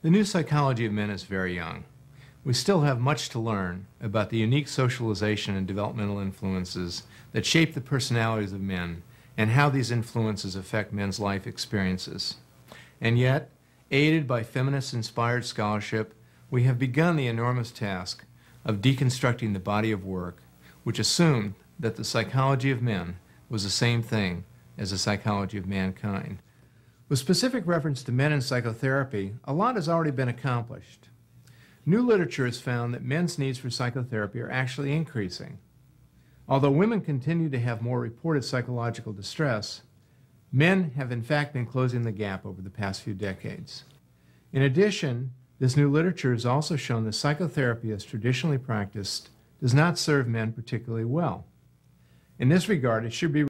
The new psychology of men is very young. We still have much to learn about the unique socialization and developmental influences that shape the personalities of men and how these influences affect men's life experiences. And yet, aided by feminist inspired scholarship, we have begun the enormous task of deconstructing the body of work, which assumed that the psychology of men was the same thing as the psychology of mankind. With specific reference to men in psychotherapy, a lot has already been accomplished. New literature has found that men's needs for psychotherapy are actually increasing. Although women continue to have more reported psychological distress, men have in fact been closing the gap over the past few decades. In addition, this new literature has also shown that psychotherapy as traditionally practiced does not serve men particularly well. In this regard, it should be